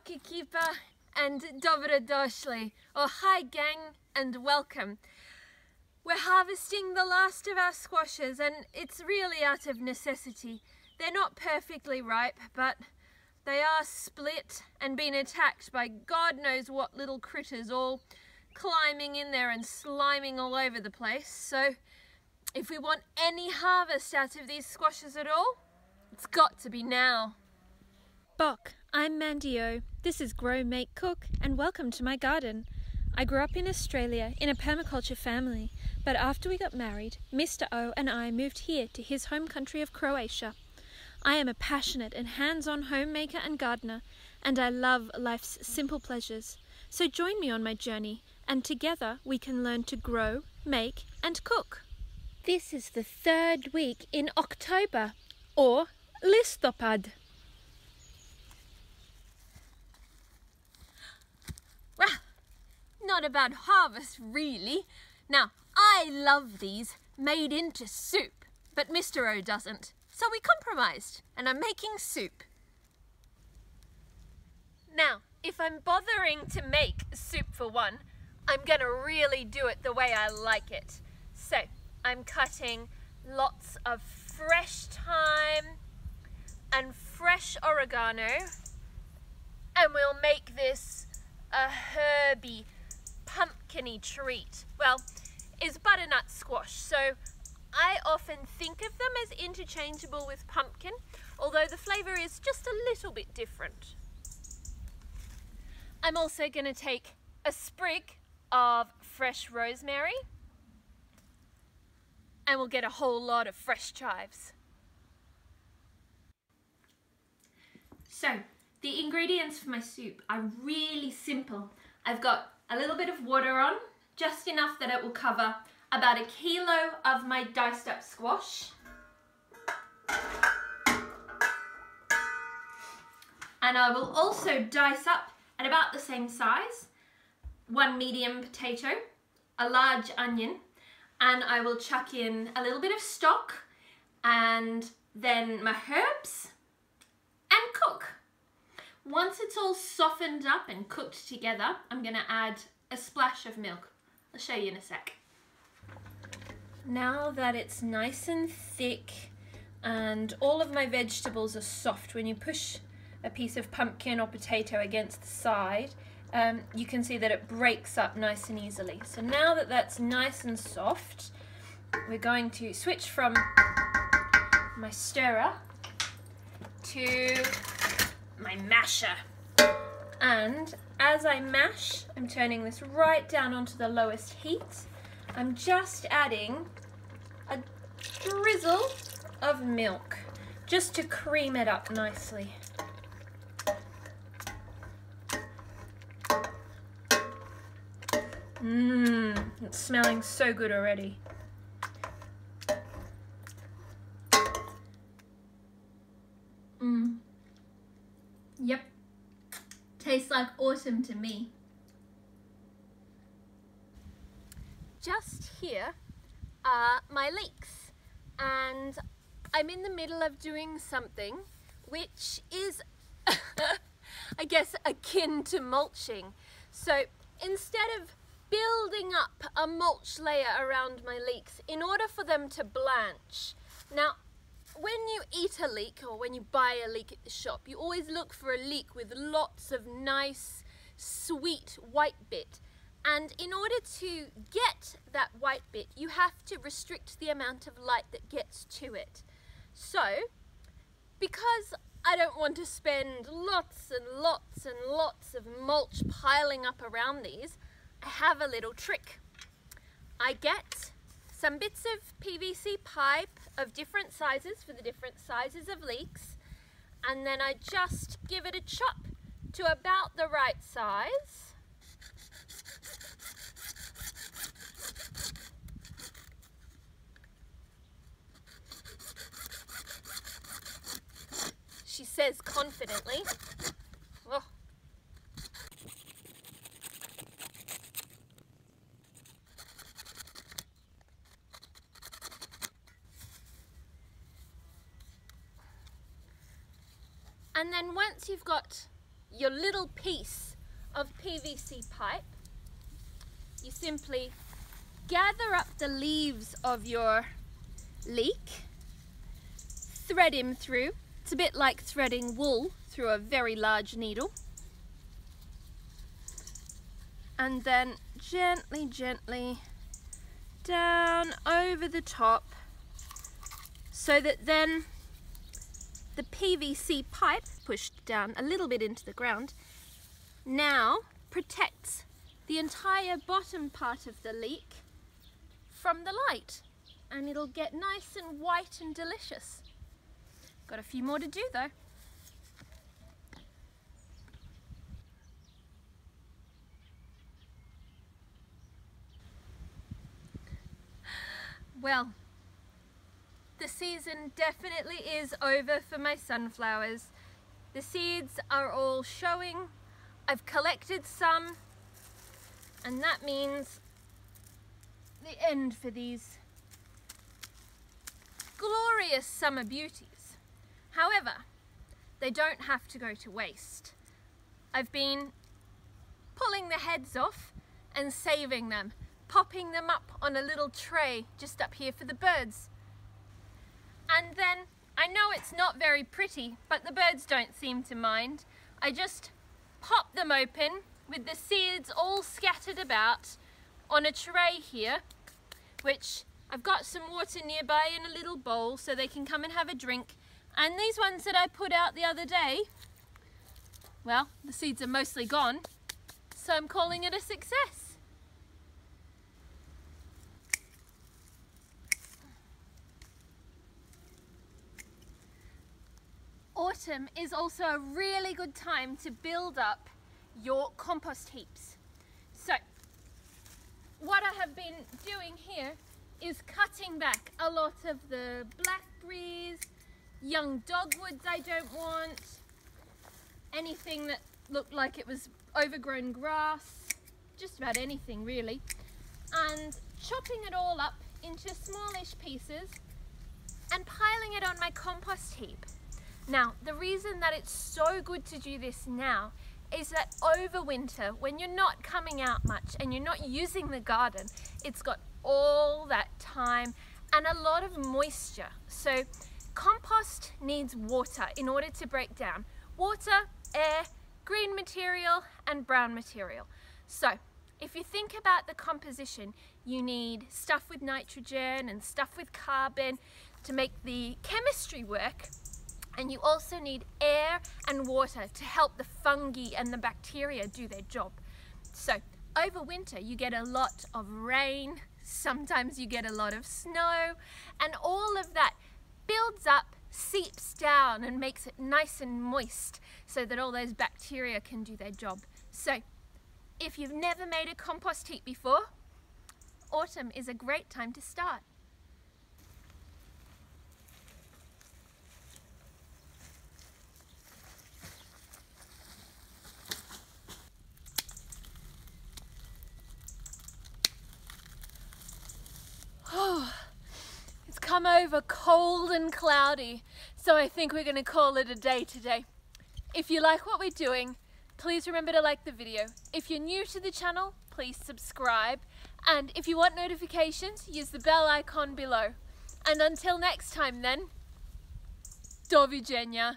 Boki Kipa and Dobra Doshli. Oh, hi gang and welcome. We're harvesting the last of our squashes and it's really out of necessity. They're not perfectly ripe, but they are split and being attacked by God knows what little critters all climbing in there and sliming all over the place. So if we want any harvest out of these squashes at all, it's got to be now. Bok, I'm Mandy O. This is Grow, Make, Cook, and welcome to my garden. I grew up in Australia in a permaculture family, but after we got married, Mr. O and I moved here to his home country of Croatia. I am a passionate and hands on homemaker and gardener, and I love life's simple pleasures. So join me on my journey, and together we can learn to grow, make, and cook. This is the third week in October, or listopad. Not about harvest, really. Now, I love these made into soup, but Mr. O doesn't. So we compromised, and I'm making soup. Now, if I'm bothering to make soup for one, I'm gonna really do it the way I like it. So, I'm cutting lots of fresh thyme and fresh oregano, and we'll make this a herby pumpkiny treat, well, is butternut squash. So I often think of them as interchangeable with pumpkin, although the flavour is just a little bit different. I'm also going to take a sprig of fresh rosemary and we'll get a whole lot of fresh chives. So, the ingredients for my soup are really simple. I've got a little bit of water on, just enough that it will cover about a kilo of my diced up squash. And I will also dice up at about the same size, one medium potato, a large onion, and I will chuck in a little bit of stock and then my herbs. Once it's all softened up and cooked together, I'm going to add a splash of milk. I'll show you in a sec. Now that it's nice and thick and all of my vegetables are soft, when you push a piece of pumpkin or potato against the side, um, you can see that it breaks up nice and easily. So now that that's nice and soft, we're going to switch from my stirrer to my masher. And as I mash, I'm turning this right down onto the lowest heat. I'm just adding a drizzle of milk just to cream it up nicely. Mmm, it's smelling so good already. Like autumn to me. Just here are my leeks and I'm in the middle of doing something which is I guess akin to mulching. So instead of building up a mulch layer around my leeks in order for them to blanch. Now when you eat a leek or when you buy a leek at the shop, you always look for a leek with lots of nice, sweet white bit. And in order to get that white bit, you have to restrict the amount of light that gets to it. So, because I don't want to spend lots and lots and lots of mulch piling up around these, I have a little trick. I get some bits of PVC pipe of different sizes for the different sizes of leeks and then I just give it a chop to about the right size. She says confidently. And then once you've got your little piece of PVC pipe, you simply gather up the leaves of your leek, thread him through. It's a bit like threading wool through a very large needle. And then gently, gently down over the top so that then the PVC pipe pushed down a little bit into the ground now protects the entire bottom part of the leek from the light and it'll get nice and white and delicious. Got a few more to do though. Well, the season definitely is over for my sunflowers. The seeds are all showing. I've collected some and that means the end for these glorious summer beauties. However, they don't have to go to waste. I've been pulling the heads off and saving them, popping them up on a little tray just up here for the birds. And then, I know it's not very pretty, but the birds don't seem to mind. I just pop them open with the seeds all scattered about on a tray here, which I've got some water nearby in a little bowl so they can come and have a drink. And these ones that I put out the other day, well, the seeds are mostly gone, so I'm calling it a success. Autumn is also a really good time to build up your compost heaps. So, what I have been doing here is cutting back a lot of the blackberries, young dogwoods I don't want, anything that looked like it was overgrown grass, just about anything really, and chopping it all up into smallish pieces and piling it on my compost heap. Now, the reason that it's so good to do this now is that over winter, when you're not coming out much and you're not using the garden, it's got all that time and a lot of moisture. So compost needs water in order to break down. Water, air, green material and brown material. So if you think about the composition, you need stuff with nitrogen and stuff with carbon to make the chemistry work. And you also need air and water to help the fungi and the bacteria do their job. So over winter, you get a lot of rain, sometimes you get a lot of snow, and all of that builds up, seeps down, and makes it nice and moist so that all those bacteria can do their job. So, if you've never made a compost heap before, autumn is a great time to start. Oh, it's come over cold and cloudy, so I think we're to call it a day today. If you like what we're doing, please remember to like the video. If you're new to the channel, please subscribe. And if you want notifications, use the bell icon below. And until next time then, do widzenia.